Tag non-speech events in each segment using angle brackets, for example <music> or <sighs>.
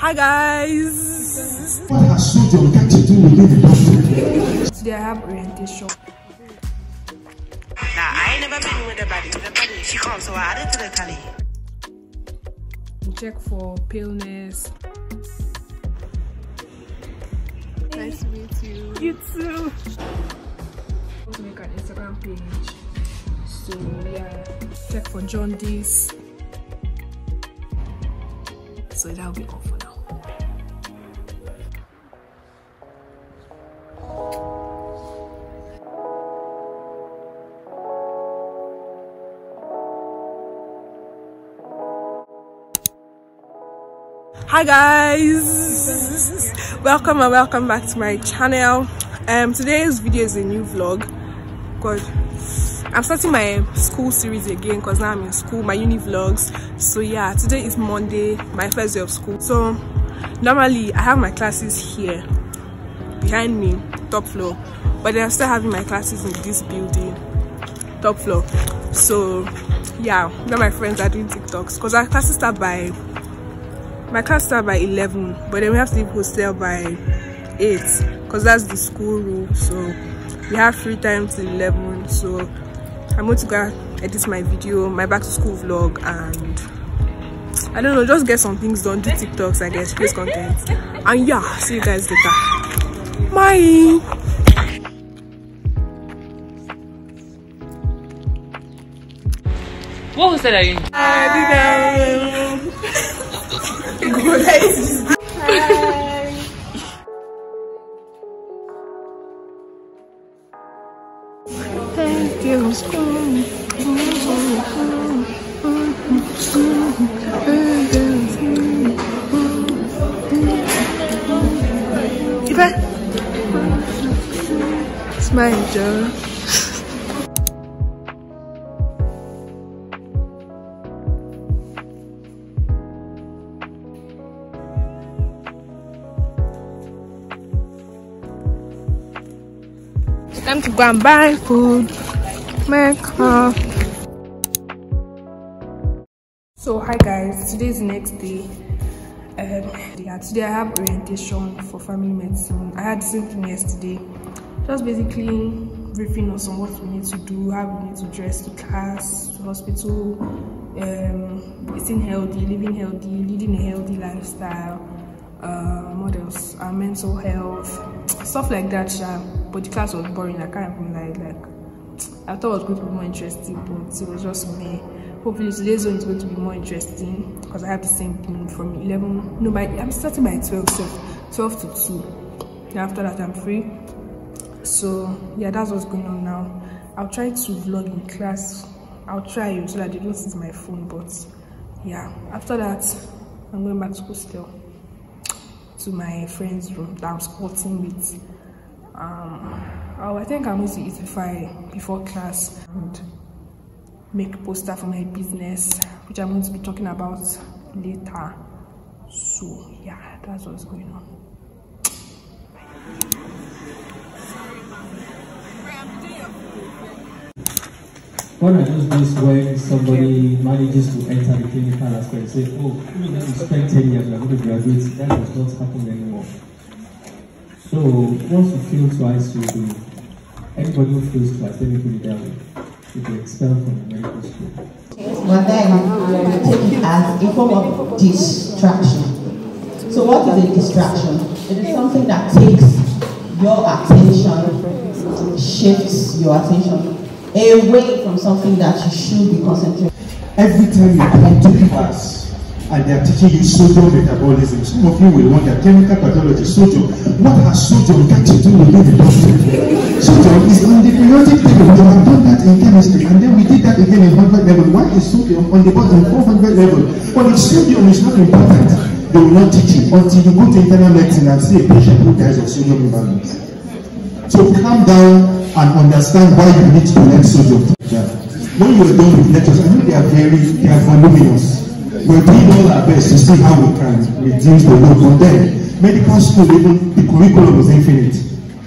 Hi guys! What has sodium got to do with it? Today I have orientation. Nah, I ain't never been with a body. The body, she comes, so I added to the tally. Check for paleness. Nice to meet you. You too. Want to make an Instagram page. So yeah, check for jaundice. So that'll be all for hi guys. Welcome and welcome back to my channel. Um today's video is a new vlog. God i'm starting my school series again because now i'm in school my uni vlogs. So yeah today is monday my first day of school. So normally i have my classes here behind me top floor but i'm still having my classes in this building top floor. So yeah now my friends are doing tiktoks because our classes start by my class start by 11 but then we have to leave hostel by 8 because that's the school rule. So we have free time till 11 so i'm going to go edit my video my back to school vlog and i don't know just get some things done do tiktoks i guess place content. And yeah see you guys later. Bye. What was that again? Thank you, school. Ife. Smile, Joe. Go and buy food. Make up. So hi guys, today is next day. Um, yeah, today I have orientation for family medicine. I had the same thing yesterday. Just basically briefing us on what we need to do, how we need to dress to class, to hospital, um, eating healthy, living healthy, leading a healthy lifestyle, uh, what else? Our mental health, stuff like that. Yeah. But the class was boring. I can't even lie. Like I thought it was going to be more interesting, but it was just me. Hopefully today's one is going to be more interesting because I have the same thing from 11. No, by I'm starting by 12, so 12 to 2. Then after that, I'm free. So yeah, that's what's going on now. I'll try to vlog in class. I'll try so that they don't see my phone. But yeah, after that, I'm going back to school still to my friend's room that I'm sporting with. Um, oh, I think I'm going to eat before class and make poster for my business, which I'm going to be talking about later. So yeah, that's what's going on. What I just miss when somebody manages to enter the clinical aspect and say, oh, we spend 10 years, we're going to graduate. That does not happen anymore. So, once you fail twice, you'll be, anybody who fails twice, let me put it that way, you'll be expelled from the medical school. but then take it as a form of distraction. So what is a distraction? It is something that takes your attention, shifts your attention away from something that you should be concentrating. Every time you come to class and they are teaching you sodium metabolism, some of you will wonder, chemical pathology, sodium, what has sodium got to do with it? Sodium is on the periodic table. We have done that in chemistry and then we did that again in 100 level. Why is sodium on the bottom 400 level? Well, if sodium is not important, they will not teach you until you go to internal medicine and see a patient who dies of sodium imbalance. So calm down and understand why you need to learn sodium. When you are done with letters, I know they are very, they are voluminous. We're doing all our best to see how we can reduce the load. But then, medical school, even the curriculum is infinite.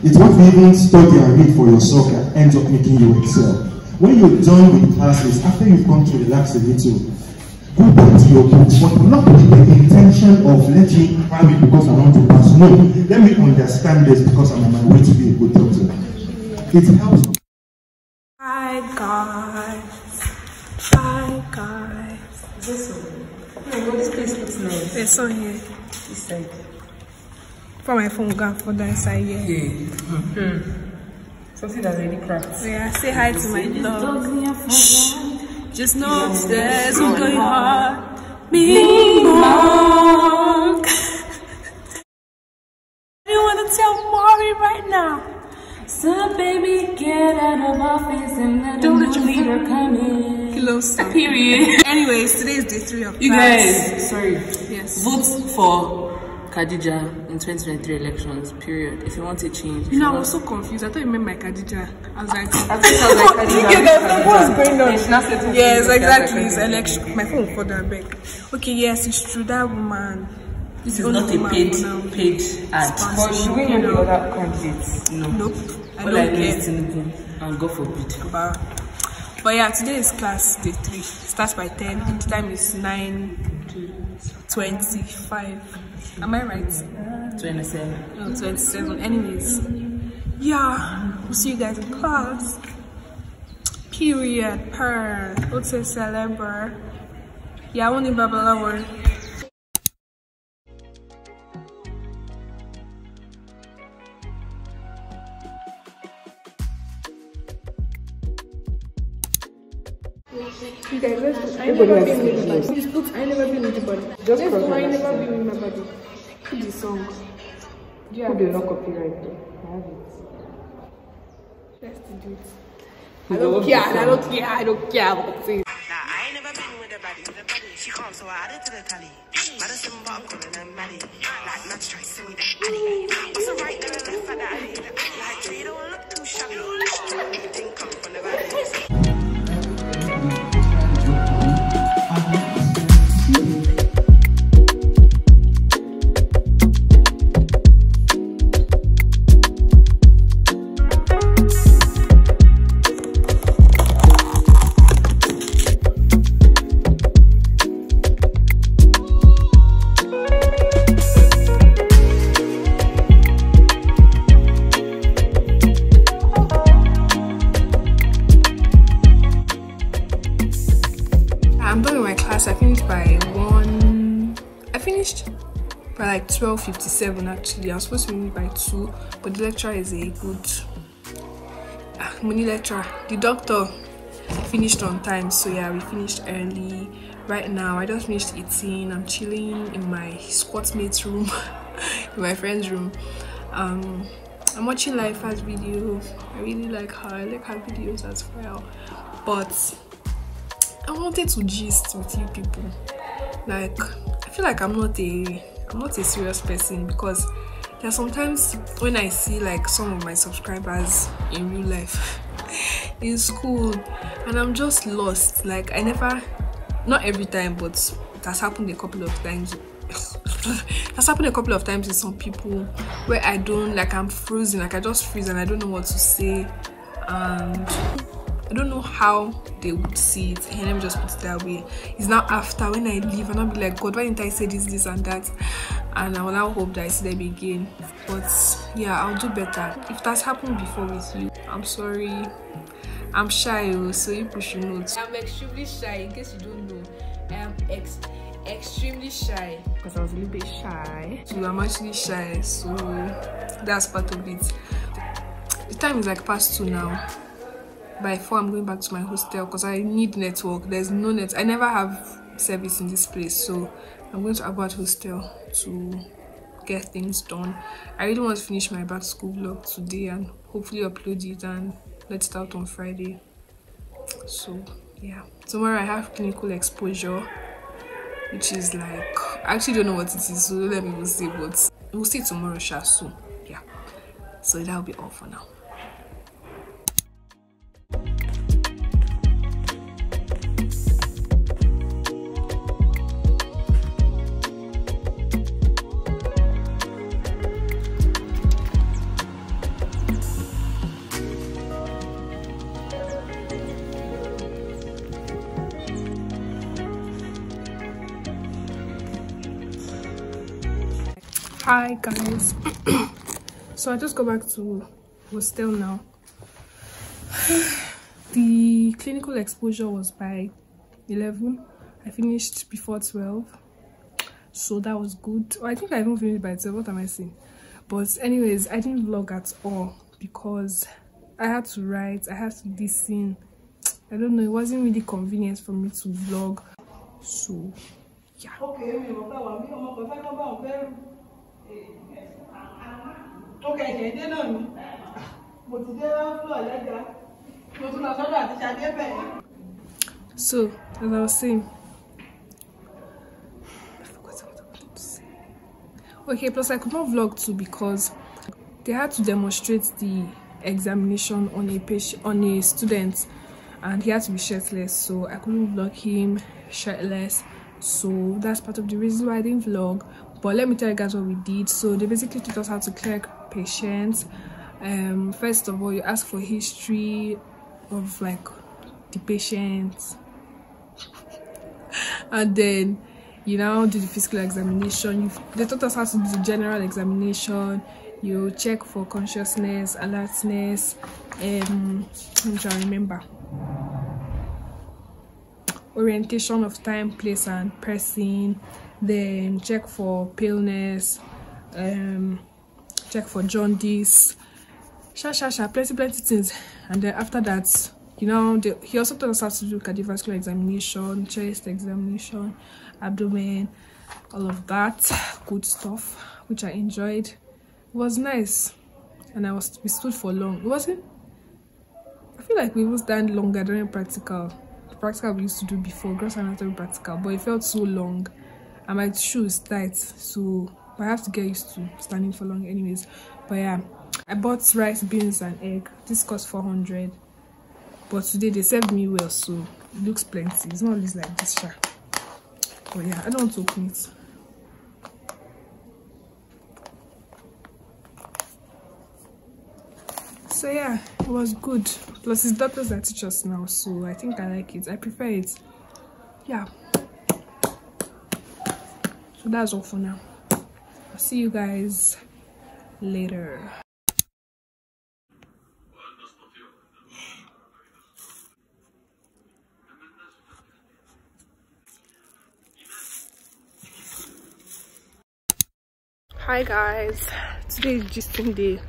It's what we even study and read for yourself that ends up making you excel. When you're done with classes, after you've gone to relax a little, go back to your books, but not with the intention of let me it because I want to pass. No, let me understand this because I'm on my way to be a good doctor. It helps. My god, this place looks nice. There's some here. This side. For my phone, go for that side here. Yeah. Hmm. Something that's really cracked. So yeah, say hi to my dog. Shh. Just know upstairs we're going hard. Me Monk. Out of office and let Don't let know your you're coming. Kilo stop. Period. <laughs> Anyways, today is day three of You class. guys, sorry. Yes. Vote for Khadija in 2023 elections, period. If you want a change. You know, I want- was so confused. I thought you meant my Khadija. I was like, I think I was like, Khadija. <laughs> Yeah, like, what's going on? Yeah, she now said something Yes, that, exactly. like It's Khadija. election. My phone for that back. Okay, yes, it's true. That woman. This is only not a paid, paid ad. But should we know the other candidates? No. Nope. I All don't know care. And God forbid. But, but yeah, today is class day three. Starts by 10. The time is 9.25. Am I right? 27. No, 27. Anyways. Yeah. We'll see you guys in class. Period. Per. What's a celebrate? Yeah, I want to babalawo. I never been with anybody. This looks, I never been with anybody. Just let's I never been with anybody. Put the song. Yeah. Put the no copyright though. I have it. Let's do it. I don't care, I don't care, I don't care about it. Nah, I never been with a baddie. The baddie, she calm, so I added to the tally. Madison, but I'm calling her Maddie. Like, nuts try to send me that Addy. What's the right and the left for that Addy? Like, tree don't look too shabby. Everything come from the baddie. Class. I finished by one. I finished by like twelve fifty seven. Actually, I was supposed to finish by two, but the lecturer is a good ah, money lecturer. The doctor finished on time, so yeah, we finished early. Right now, I just finished eating. I'm chilling in my squat mate's room, <laughs> in my friend's room. Um, I'm watching Life's video. I really like her. I like her videos as well, but. I wanted to gist with you people. Like, I feel like I'm not a I'm not a serious person because there are sometimes when I see like some of my subscribers in real life <laughs> in school and I'm just lost. Like I never not every time but it has happened a couple of times. <laughs> that's happened a couple of times with some people where I don't like I'm frozen, like I just freeze and I don't know what to say and I don't know how they would see it. Hey, let me just put it that way. It's now after when I leave and I'll be like, God, why didn't I say this, this, and that? And I will now hope that I see them again. But yeah, I'll do better. If that's happened before with you, I'm sorry. I'm shy, oh, so you push your notes. I'm extremely shy, in case you don't know. I am ex extremely shy because I was a little bit shy. So I'm actually shy, so that's part of it. The time is like past two now by four i'm going back to my hostel because i need network. There's no net i never have service in this place so i'm going to about hostel to get things done. I really want to finish my back school vlog today and hopefully upload it and let it out on friday. So yeah. Tomorrow i have clinical exposure which is like i actually don't know what it is so let me see but we'll see tomorrow sha so yeah. So that'll be all for now Hi guys. <clears throat> so I just go back to hostel now. <sighs> the clinical exposure was by 11. I finished before 12. So that was good. Oh, I think I even finished by 12. What am I saying? But anyways, I didn't vlog at all because I had to write, I had to listen. I don't know, it wasn't really convenient for me to vlog. So yeah. So, as I was saying, I forgot what I wanted to say. Okay, plus I could not vlog too because they had to demonstrate the examination on a patient, on a student, and he had to be shirtless. So I couldn't vlog him shirtless. So that's part of the reason why I didn't vlog. But let me tell you guys what we did. So they basically taught us how to clear patients. Um, first of all, you ask for history of like the patient <laughs> and then you now do the physical examination. You they taught us how to do the general examination. You check for consciousness alertness. Um i'm trying to remember. Orientation of time place and person then check for paleness um check for jaundice sha sha sha plenty plenty things. And then after that you know the, he also told us how to do cardiovascular examination chest examination abdomen all of that good stuff which i enjoyed. It was nice. And i was we stood for long. It wasn't i feel like we even stand longer during practical. The practical we used to do before gross anatomy practical but it felt so long and my shoes tight so i have to get used to standing for long anyways. But yeah i bought rice beans and egg. This cost 400 but today they served me well so it looks plenty. It's not always like this sha. But yeah i don't want to open it. So yeah it was good. Plus it's doctors that teach us now so i think i like it. I prefer it. Yeah so that's all for now. I'll see you guys later. Hi guys. Today is just gisting day.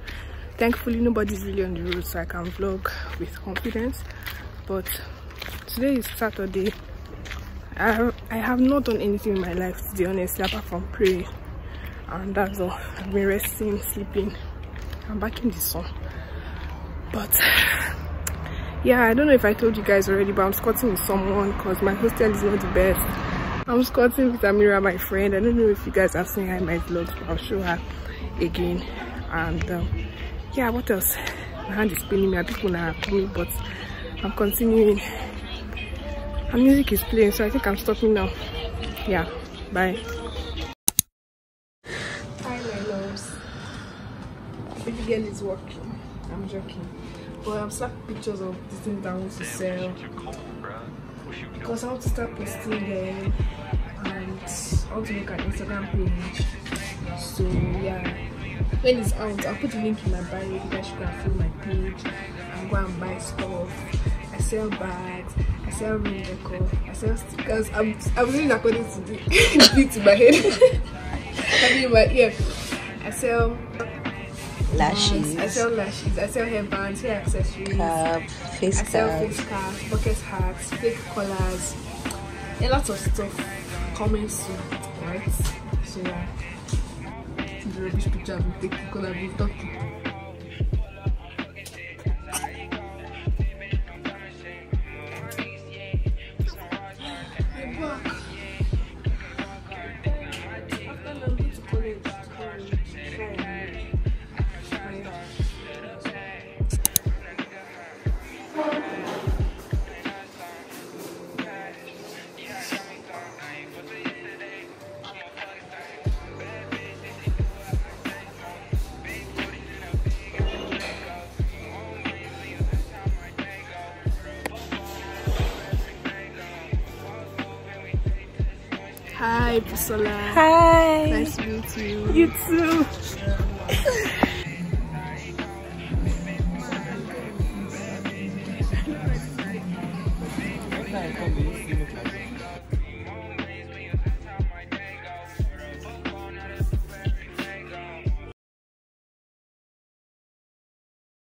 Thankfully nobody's really on the road so i can vlog with confidence. But today is saturday i have, I have not done anything in my life to be honest apart from pray and that's all i've been resting sleeping i'm back in the sun but yeah i don't know if i told you guys already but i'm squatting with someone because my hostel is not the best I'm squatting with Amira, my friend. I don't know if you guys have seen her in my vlogs, but I'll show her again. And um, yeah, what else? My hand is paining me. I think when but I'm continuing. And music is playing, so I think I'm stopping now. Yeah, bye. Hi, my loves. Baby girl is working. I'm joking. But I'm snapping pictures of the things that I want to sell because I want to start posting them and I want to make an Instagram page. So yeah, when it's out, I'll put the link in my bio. You guys can follow my page and go and buy stuff. I sell bags, I sell room decor, I sell stickers. I'm I'm doing according to the <laughs> beat in my head. <laughs> I mean my ear. I sell lashes, I sell lashes, I sell hairbands, hair accessories, cap, face I sell cap. face caps, bucket hats, fake collars, a lot of stuff coming soon, right? So yeah, the rubbish picture I've been taking because I've been talking. Hi, Priscilla. Hi. Nice to meet you. You too. <laughs>